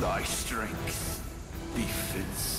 thy strength, defense.